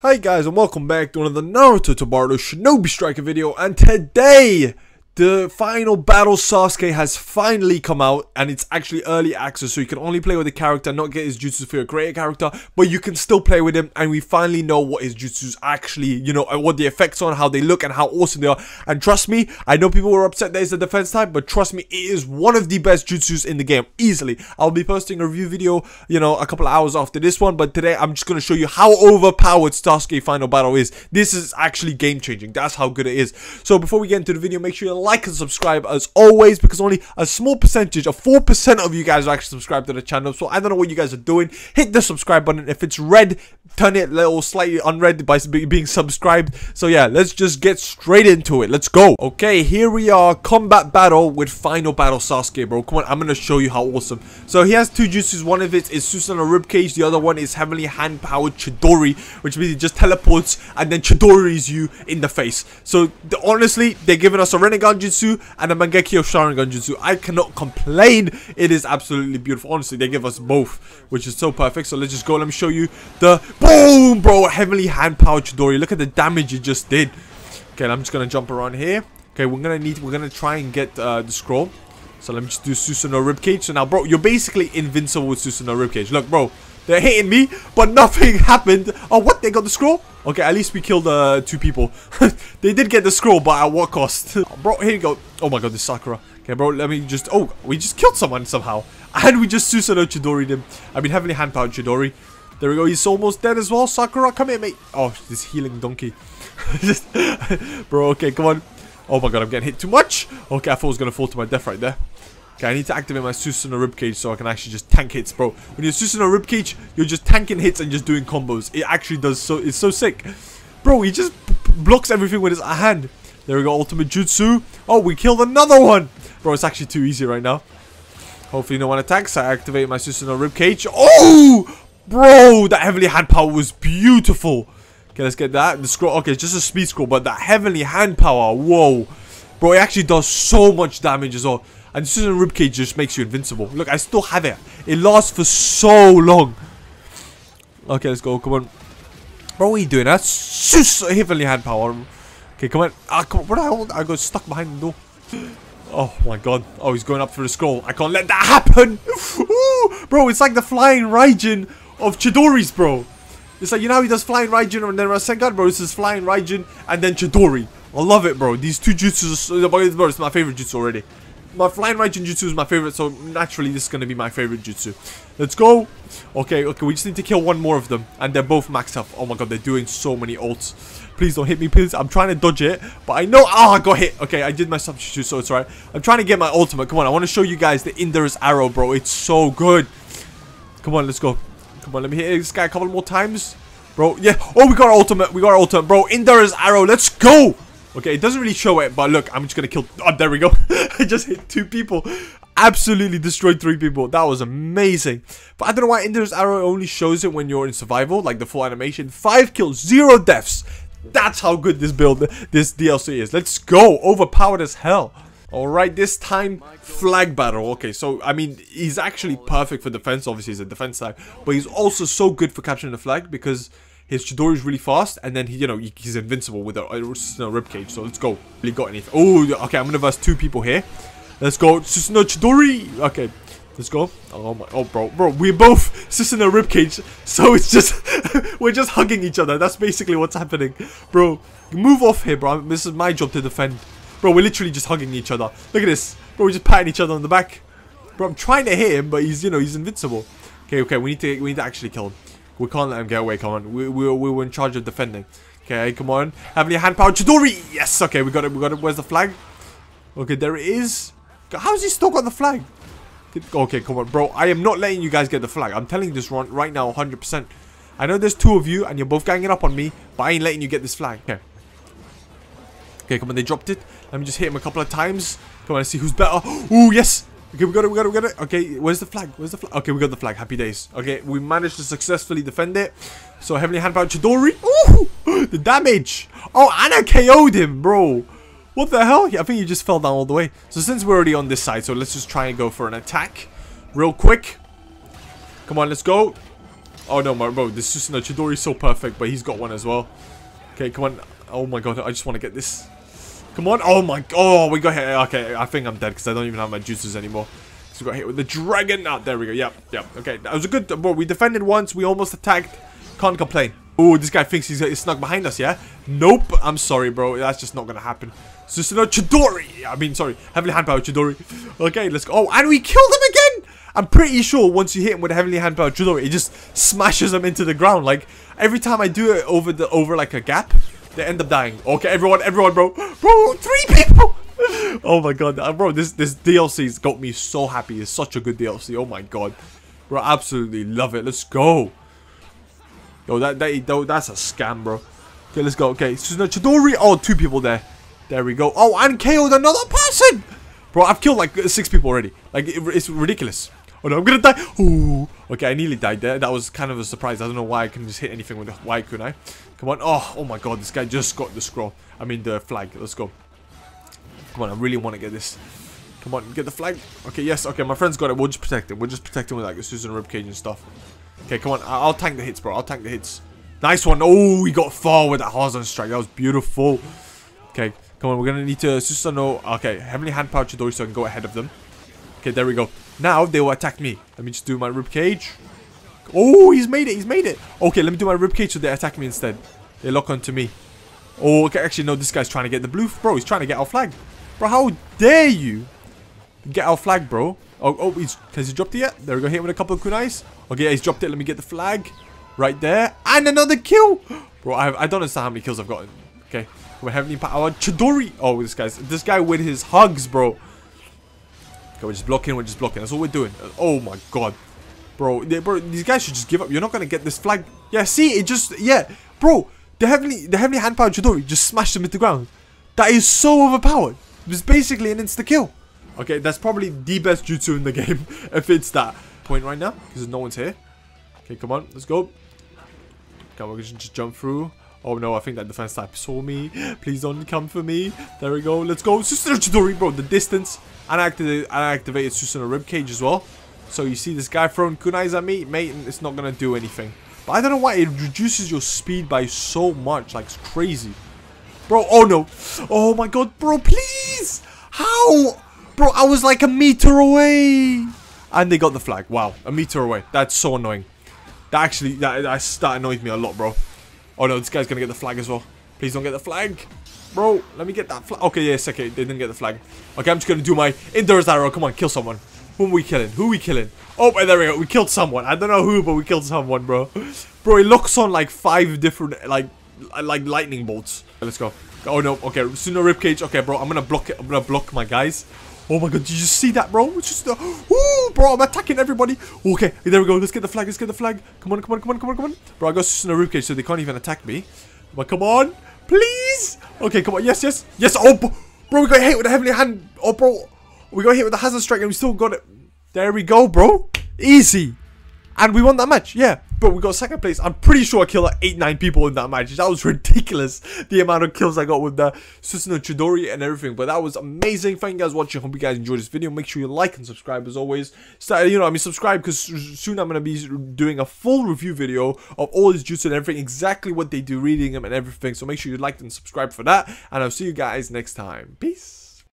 Hi guys and welcome back to another Naruto to Boruto Shinobi Striker video and today the final battle Sasuke has finally come out and it's actually early access so you can only play with the character not get his jutsu for your creator character but you can still play with him and we finally know what his jutsus actually you know what the effects on how they look and how awesome they are. And trust me I know people were upset that it's a defense type but trust me it is one of the best jutsus in the game easily. I'll be posting a review video you know a couple hours after this one but today I'm just going to show you how overpowered Sasuke final battle is. This is actually game changing that's how good it is. So before we get into the video make sure you like and subscribe as always because only a small percentage of 4% of you guys are actually subscribed to the channel. So I don't know what you guys are doing. Hit the subscribe button. If it's red, turn it little slightly unread by being subscribed. So yeah, let's just get straight into it. Let's go. Okay, here we are. Combat battle with final battle Sasuke, bro. Come on, I'm going to show you how awesome. So he has two jutsus. One of it is Susanoo Ribcage. The other one is heavenly hand-powered Chidori, which means he just teleports and then Chidori's you in the face. So honestly, they're giving us a Rinnegan Jutsu and the Mangekyo Sharingan Jutsu. I cannot complain. It is absolutely beautiful. Honestly, they give us both, which is so perfect. So let's just go. Let me show you the boom, bro. Heavenly hand powered Chidori. Look at the damage it just did. Okay, I'm just gonna jump around here. Okay, we're gonna need. We're gonna try and get uh, the scroll. So let me just do Susanoo Ribcage. So now, bro, you're basically invincible with Susanoo Ribcage. Look, bro, they're hitting me, but nothing happened. Oh, what? They got the scroll? Okay, at least we killed uh, two people. they did get the scroll, but at what cost? bro, here you go. Oh my god, this Sakura. Okay, bro, let me just... Oh, we just killed someone somehow. And we just Susanoo Chidori him. I mean, heavenly hand-powered Chidori. There we go. He's almost dead as well. Sakura, come here, mate. Oh, this healing donkey. bro, okay, come on. Oh my god, I'm getting hit too much. Okay, I thought I was going to fall to my death right there. Okay, I need to activate my Susanoo Ribcage so I can actually just tank hits, bro. When you're Susanoo Ribcage, you're just tanking hits and just doing combos. It actually does so, it's so sick. Bro, he just blocks everything with his hand. There we go, ultimate jutsu. Oh, we killed another one. Bro, it's actually too easy right now. Hopefully no one attacks. I activate my Susanoo Ribcage. Oh! Bro, that Heavenly hand power was beautiful. Okay, let's get that. The scroll, okay, it's just a speed scroll, but that Heavenly hand power, whoa. Bro, it actually does so much damage as well. And Susanoo Ribcage just makes you invincible. Look, I still have it. It lasts for so long. Okay, let's go. Come on. Bro, what are you doing? That's so heavenly hand power. Okay, come on. Ah, come on. What the hell? I got stuck behind the door. Oh my god. Oh, he's going up through the scroll. I can't let that happen. Ooh, bro, it's like the flying Raijin of Chidori's, bro. It's like, you know how he does flying Raijin and then Rasengan, bro? This is flying Raijin and then Chidori. I love it, bro. These two jutsus bro, it's my favorite jutsu already my flying Raijin jutsu is my favorite, so naturally this is going to be my favorite jutsu. Let's go. Okay, okay, we just need to kill one more of them, and they're both maxed up. Oh my god, they're doing so many ults. Please don't hit me, please. I'm trying to dodge it, but I know. Oh, I got hit. Okay, I did my substitute, so it's alright. I'm trying to get my ultimate. Come on, I want to show you guys the Indra's arrow, bro. It's so good. Come on, let's go. Come on, let me hit this guy a couple more times. Bro, yeah. Oh, we got our ultimate. We got our ultimate. Bro, Indra's arrow. Let's go. Okay, it doesn't really show it, but look, I'm just gonna kill... Oh, there we go. I just hit two people. Absolutely destroyed three people. That was amazing. But I don't know why Indra's Arrow only shows it when you're in survival, like the full animation. Five kills, zero deaths. That's how good this build, this DLC is. Let's go. Overpowered as hell. Alright, this time, flag battle. Okay, so, I mean, he's actually perfect for defense. Obviously, he's a defense type. But he's also so good for capturing the flag because his Chidori is really fast, and then he, you know, he's invincible with a, a, a cage. So let's go. Really got anything? Oh, okay. I'm gonna verse two people here. Let's go. Susanoo Chidori. Okay. Let's go. Oh my, oh bro, bro, we're both Susanoo ribcage, so it's just, we're just hugging each other. That's basically what's happening. Bro, move off here, bro. This is my job to defend. Bro, we're literally just hugging each other. Look at this. Bro, we're just patting each other on the back. Bro, I'm trying to hit him, but he's, you know, he's invincible. Okay, okay, we need to, we need to actually kill him. We can't let him get away. Come on. We, we, we were in charge of defending. Okay, come on. Heavenly hand power. Chidori! Yes! Okay, we got it. We got it. Where's the flag? Okay, there it is. How's he still got the flag? Okay, come on, bro. I am not letting you guys get the flag. I'm telling you this right now 100%. I know there's two of you and you're both ganging up on me, but I ain't letting you get this flag. Okay. Okay, come on. They dropped it. Let me just hit him a couple of times. Come on, let's see who's better. Oh, yes! Okay, we got it, we got it, we got it. Okay, where's the flag? Where's the flag? Okay, we got the flag. Happy days. Okay, we managed to successfully defend it. So, Heavenly Hand Power Chidori. Ooh! The damage! Oh, Anna KO'd him, bro. What the hell? I think he just fell down all the way. So, since we're already on this side, so let's just try and go for an attack. Real quick. Come on, let's go. Oh no, my bro, this Susanoo Chidori is so perfect, but he's got one as well. Okay, come on. Oh my god, I just want to get this. Come on. Oh my Oh, we got hit. Okay, I think I'm dead because I don't even have my jutsus anymore. So we got hit with the dragon. Ah, oh, there we go. Yep, yep. Okay, that was a good. Well, we defended once. We almost attacked. Can't complain. Oh, this guy thinks he's, he's snuck behind us, yeah? Nope. I'm sorry, bro. That's just not going to happen. Susanoo Chidori. I mean, sorry. Heavenly Hand Power Chidori. Okay, let's go. Oh, and we killed him again. I'm pretty sure once you hit him with a Heavenly Hand Power Chidori, it just smashes him into the ground. Like, every time I do it over the over like a gap, they end up dying. Okay, everyone, everyone, bro. Bro, three people. oh my god, uh, bro, this this DLC's got me so happy. It's such a good DLC. Oh my god. Bro, absolutely love it. Let's go. Yo, that, that, that's a scam, bro. Okay, let's go. Okay, Susanoo Chidori. Oh, two people there. There we go. Oh, and KO'd another person. Bro, I've killed like six people already. Like, it, it's ridiculous. Oh no, I'm gonna die. Ooh. Okay, I nearly died there. That was kind of a surprise. I don't know why I can just hit anything with the Y kunai. Come on. Oh, oh my god, this guy just got the scroll. I mean the flag. Let's go. Come on, I really want to get this. Come on, get the flag. Okay, yes, okay, my friend's got it. We'll just protect it. We'll just protect him with like Susanoo ribcage and stuff. Okay, come on. I'll tank the hits, bro. I'll tank the hits. Nice one. Oh, we got far with that hazard strike. That was beautiful. Okay, come on. We're going to need to Susanoo. Okay, Heavenly Hand Power Chidori so I can go ahead of them. Okay, there we go. Now they will attack me. Let me just do my ribcage. Oh, he's made it. He's made it. Okay, let me do my ribcage so they attack me instead. They lock onto me. Oh, okay. Actually, no. This guy's trying to get the blue. Bro, he's trying to get our flag. Bro, how dare you get our flag, bro? Oh, oh, he's, has he dropped it yet? There we go. Hit him with a couple of kunais. Okay, yeah, he's dropped it. Let me get the flag. Right there. And another kill. Bro, I, have, I don't understand how many kills I've gotten. Okay. We're heavenly power. Oh, Chidori. Oh, this guy's this guy with his hugs, bro. Okay, we're just blocking. We're just blocking. That's all we're doing. Oh my god. Bro, they, bro, these guys should just give up. You're not gonna get this flag. Yeah, see, it just yeah, bro. The heavenly, the heavenly hand power Chidori just smashed him into the ground. That is so overpowered. It was basically an insta kill. Okay, that's probably the best jutsu in the game if it's that point right now because no one's here. Okay, come on, let's go. Okay, we're gonna just jump through. Oh no, I think that defense type saw me. Please don't come for me. There we go. Let's go. Susanoo bro. The distance. And I activated, I activated Susanoo Ribcage as well. So you see this guy throwing kunais at me, mate, it's not gonna do anything. But I don't know why it reduces your speed by so much. Like, it's crazy. Bro, oh no. Oh my god, bro, please. How? Bro, I was like a meter away. And they got the flag. Wow, a meter away. That's so annoying. That actually, that, that, that annoys me a lot, bro. Oh no, this guy's gonna get the flag as well. Please don't get the flag. Bro, let me get that flag. Okay, yes, okay, they didn't get the flag. Okay, I'm just gonna do my Indra's arrow. Come on, kill someone. Who are we killing? Who are we killing? Oh, there we go. We killed someone. I don't know who, but we killed someone, bro. Bro, it looks on like five different, like, like lightning bolts. Let's go. Oh no, okay, Susanoo Ribcage. Okay, bro, I'm gonna block it. I'm gonna block my guys. Oh my god, did you see that, bro? It's just, uh, ooh, bro, I'm attacking everybody. Okay, there we go. Let's get the flag. Let's get the flag. Come on, come on, come on, come on, come on. Bro, I got Ribcage, so they can't even attack me. But come on, please. Okay, come on. Yes, yes, yes. Oh, bro, we got hit with a heavenly hand. Oh, bro, we got hit with the hazard strike, and we still got it. There we go, bro. Easy. And we won that match, yeah. But we got second place. I'm pretty sure I killed like 8, 9 people in that match. That was ridiculous, the amount of kills I got with uh, the Susanoo Chidori and everything. But that was amazing. Thank you guys for watching. Hope you guys enjoyed this video. Make sure you like and subscribe as always. So, you know, I mean, subscribe because soon I'm going to be doing a full review video of all these jutsu and everything. Exactly what they do, reading them and everything. So make sure you like and subscribe for that. And I'll see you guys next time. Peace.